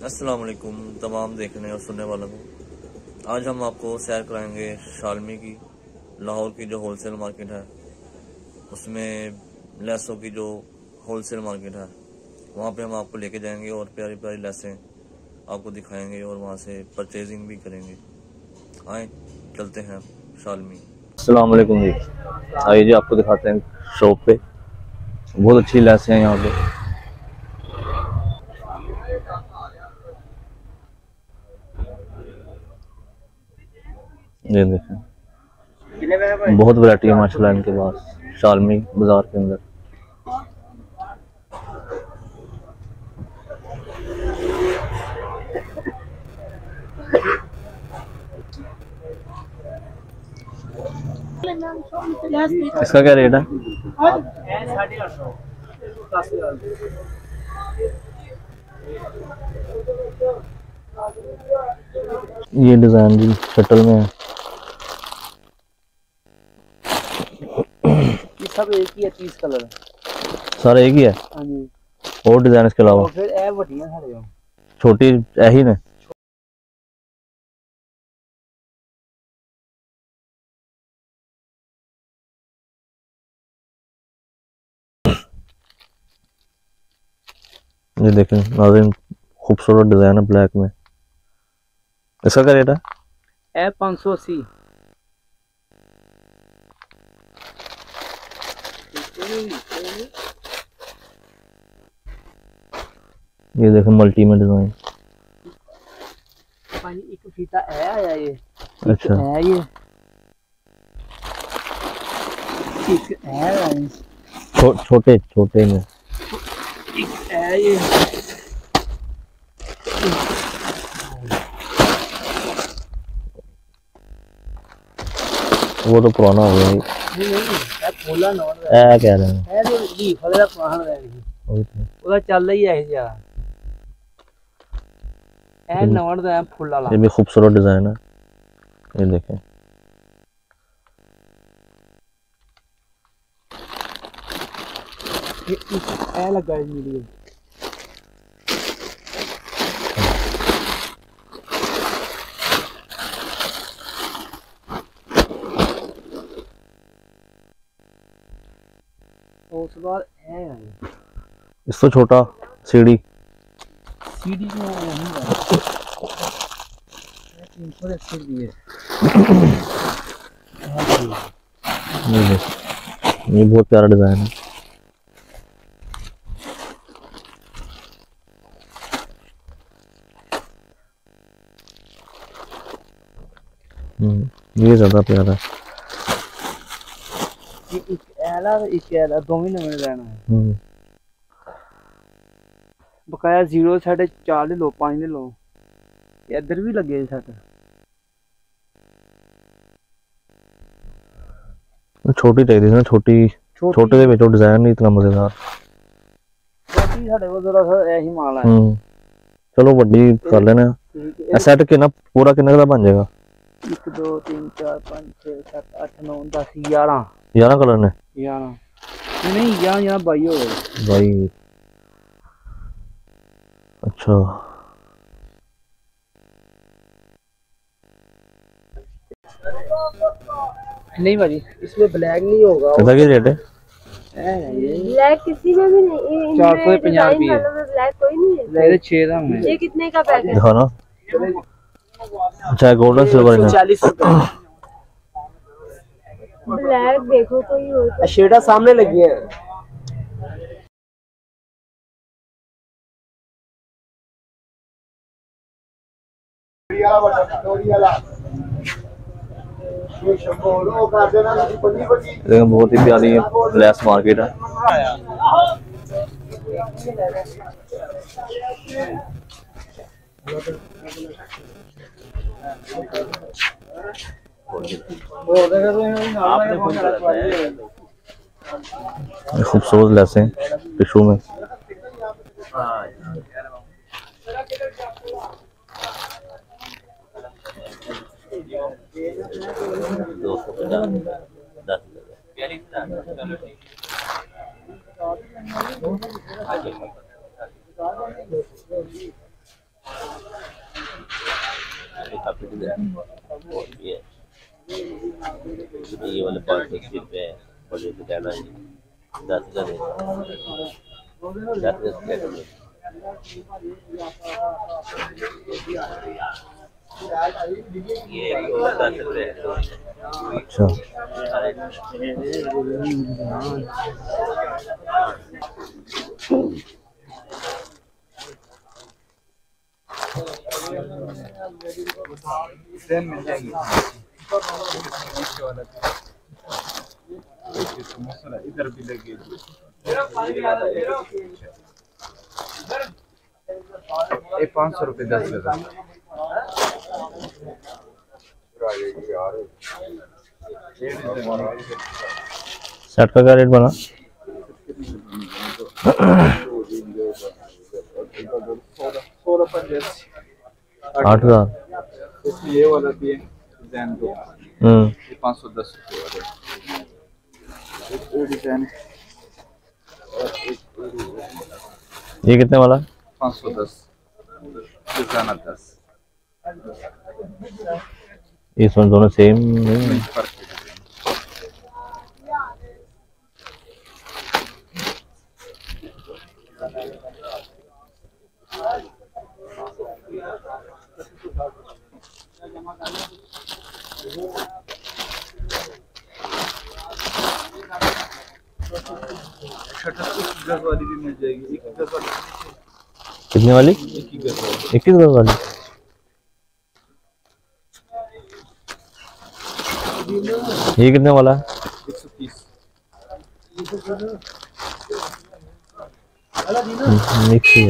अस्सलाम वालेकुम तमाम देखने और सुनने वालों को। आज हम आपको सैर कराएँगे शालमी की, लाहौर की जो होलसेल मार्केट है। उसमें लेसों की जो होलसेल मार्केट है, वहाँ पे हम आपको लेके जाएँगे और प्यारी प्यारी लेसें आपको दिखाएँगे और वहाँ से परचेजिंग भी करेंगे। आए, चलते हैं शालमी। वालेकुम जी। आइए जी, आपको दिखाते हैं शॉप पे। बहुत अच्छी लेसें हैं यहाँ पे। ये देखें बहुत वैरायटी है माशाल्लाह इनके पास। शालमी बाज़ार के अंदर। इसका क्या रेट है? ये डिज़ाइन जी शटल में है। सब एक ही है तीस कलर सारा एक ही है? हाँ जी। और डिज़ाइन इसके अलावा? और फिर ए साढ़े को छोटी यही ने? ये देखें नाज़रीन खूबसूरत डिज़ाइन है ब्लैक में। इसका क्या रेट है? ए पाँच सौ अस्सी। ये देखें मल्टी में। डिज़ाइन भाई एक फीता ए आया ये। अच्छा। है ये। एक आया ये। छो, छोटे छोटे में। एक ए ये। वो तो पुराना हो गया। ये। नहीं नहीं ए फुला नॉन ए कह रहे हैं ए जो ली फले पाहन रहे नहीं ਉਹੀ ਤਾਂ। ਉਹਦਾ ਚੱਲਦਾ ਹੀ ਇਹ ਜਿਹਾ ਇਹ ਨਵੜ ਦਾ ਫੁੱਲ ਵਾਲਾ ये भी खूबसूरत डिजाइन है ये देखें ਇਹ ਇੱਕ ਇਹ ਲੱਗਾ हौसलार है इससे छोटा सीढ़ी। सीढ़ी तो में तीन सौ सीढ़ी है। ये बहुत प्यारा डिज़ाइन है। हम्म, ये ज़्यादा प्यारा है। मेरा इश्क है दो महीने में रहना है बकाया ज़ीरो साढ़े चार ले लो पाँच ले लो इधर भी लगे सेट छोटी चाहिए ना छोटी छोटे ਦੇ ਵਿੱਚ ਉਹ ਡਿਜ਼ਾਈਨ ਨਹੀਂ ਇਤਨਾ ਮਜ਼ੇਦਾਰ ਛੋਟੀ ਸਾਡੇ ਕੋਲ ਜ਼ਰਾ ਸਾ ਇਹੀ ਮਾਲ ਹੈ ਚਲੋ ਵੱਡੀ ਕਰ ਲੈਣਾ ਇਹ ਸੈੱਟ ਕਿੰਨਾ ਪੂਰਾ ਕਿੰਨੇ ਦਾ ਬਣ ਜਾਏਗਾ एक दो तीन चार पाँच छः सात आठ नौ दस ग्यारह। ग्यारह कलर ने? ग्यारह। नहीं ग्यारह ग्यारह बाई हो गए। बाई अच्छा। नहीं भाजी इसमें ब्लैक नहीं होगा। कितना की रेट है? ब्लैक किसी में भी नहीं चार सौ पंजाब ब्लैक कोई नहीं है। छह दाम है। ये कितने का पैकेट दिखाना। अच्छा गोल्डन सिल्वर चालीस ब्लैक देखो कोई हो तो शेडा सामने लगी है। बहुत ही प्यारी लेस मार्केट है। ये खूबसूरत लेसें टिशू में। कैपिटल है और ये ये वाले पाँच सौ अस्सी रुपये और ये तो कहना है दस का दे दस दस क्या करें ये दस रुपये। अच्छा। इधर भी लगे ये पाँच सौ रुपये दस लगा सेट का क्या रेट बना? आठ हज़ार। इसमें ये वाला भी है डिज़ाइन दो। हम्म। ये पाँच सौ दस रुपये वाला एक और डिज़ाइन ये कितने वाला? पाँच सौ दस। डिज़ाइन दस। इसमें दोनों सेम नहीं फ़र्क छठा वाली भी मिल जाएगी कितने वाली? इक्कीस गज वाली। ये कितने वाला एक ही।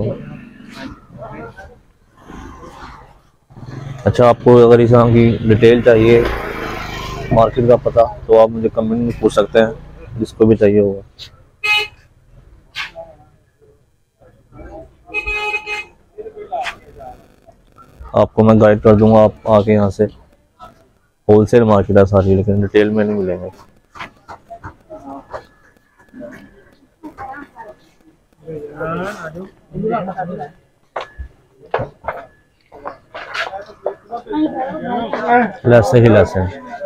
है अच्छा आपको अगर इस की डिटेल चाहिए मार्केट का पता तो आप मुझे कमेंट में पूछ सकते हैं, जिसको भी चाहिए होगा। आपको मैं गाइड कर दूँगा, आप आके यहाँ से। होलसेल मार्केट है सारी, लेकिन डिटेल में नहीं मिलेंगे। लेस ही?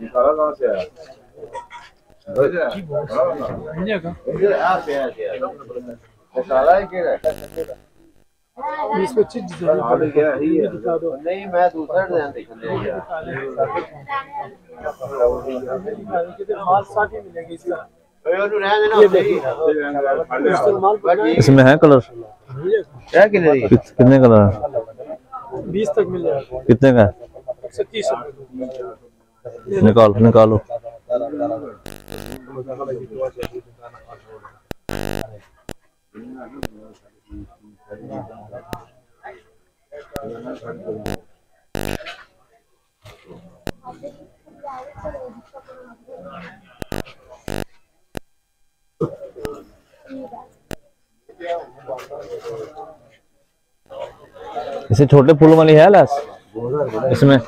निकाला कहाँ से आया बीस पच्चीस नहीं? मैं दूसरा डिज़ाइन देखने माल साथ ही? मिलेंगे इसका इसमें है कलर कितने कलर बीस तक मिल जाएगा। कितने का? तीस निकालो निकालो। इसे छोटे फूलों वाली है लैस इसमें?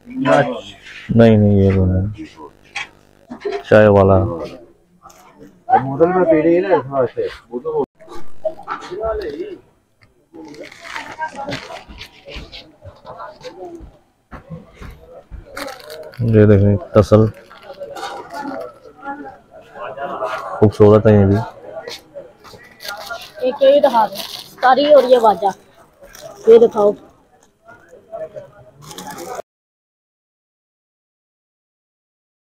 नहीं नहीं, ये तो नहीं। चाय वाला। बोतल में पी है ना इस वास्ते ये देखें, तसल। खूबसूरत है ये भी। एक यही दिखा दो। सारी और ये वाजा ये दिखाओ।